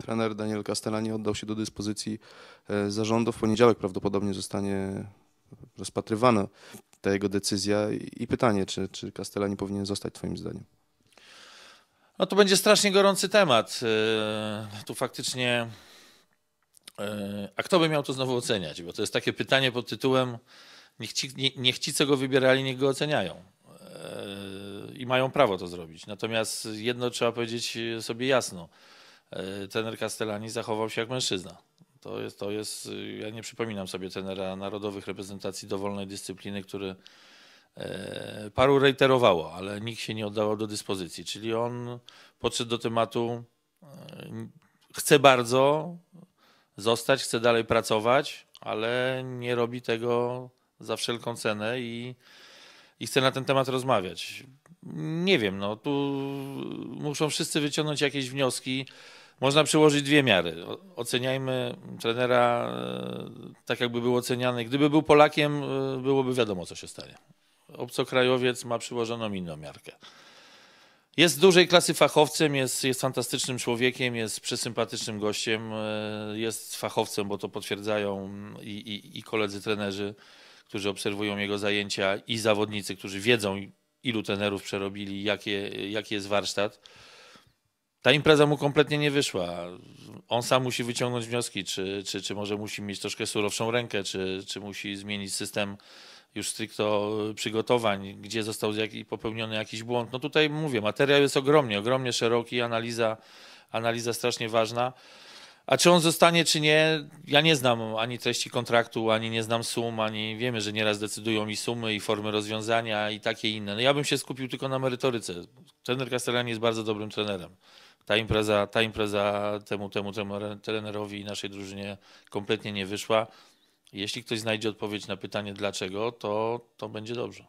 Trener Daniel Castellani oddał się do dyspozycji e, zarządu. W poniedziałek prawdopodobnie zostanie rozpatrywana ta jego decyzja i pytanie, czy, czy Castellani powinien zostać twoim zdaniem? No to będzie strasznie gorący temat. Yy, Tu faktycznie. yy, A kto by miał to znowu oceniać? Bo to jest takie pytanie pod tytułem: niech ci, nie, niech ci co go wybierali, niech go oceniają. I mają prawo to zrobić. Natomiast jedno trzeba powiedzieć sobie jasno. Yy, Trener Castellani zachował się jak mężczyzna. To jest, to jest, ja nie przypominam sobie trenera narodowych reprezentacji dowolnej dyscypliny, który E, Paru reiterowało, ale nikt się nie oddawał do dyspozycji. Czyli on podszedł do tematu, e, chce bardzo zostać, chce dalej pracować, ale nie robi tego za wszelką cenę i, i chce na ten temat rozmawiać. Nie wiem, no tu muszą wszyscy wyciągnąć jakieś wnioski. Można przyłożyć dwie miary. Oceniajmy trenera e, tak, jakby był oceniany. Gdyby był Polakiem, e, byłoby wiadomo, co się stanie obcokrajowiec ma przyłożoną inną miarkę. Jest dużej klasy fachowcem, jest, jest fantastycznym człowiekiem, jest przesympatycznym gościem, e, jest fachowcem, bo to potwierdzają i, i, i koledzy trenerzy, którzy obserwują jego zajęcia, i zawodnicy, którzy wiedzą, ilu trenerów przerobili, jakie, jaki jest warsztat. Ta impreza mu kompletnie nie wyszła. On sam musi wyciągnąć wnioski, czy, czy, czy może musi mieć troszkę surowszą rękę, czy, czy musi zmienić system już stricto przygotowań, gdzie został popełniony jakiś błąd. No tutaj mówię, materiał jest ogromnie, ogromnie szeroki, analiza, analiza strasznie ważna. A czy on zostanie, czy nie, ja nie znam ani treści kontraktu, ani nie znam sum, ani wiemy, że nieraz decydują i sumy, i formy rozwiązania, i takie inne. No ja bym się skupił tylko na merytoryce. Trener Castellani jest bardzo dobrym trenerem. Ta impreza, ta impreza temu, temu, temu trenerowi i naszej drużynie kompletnie nie wyszła. Jeśli ktoś znajdzie odpowiedź na pytanie dlaczego, to, to będzie dobrze.